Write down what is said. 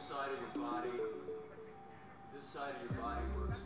side of your body, this side of your body works